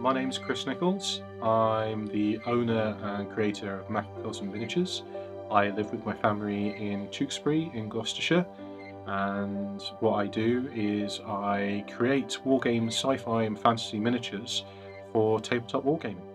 my name is Chris Nicholls. I'm the owner and creator of Macrocosm Miniatures. I live with my family in Tewkesbury in Gloucestershire, and what I do is I create wargame sci fi and fantasy miniatures for tabletop wargaming.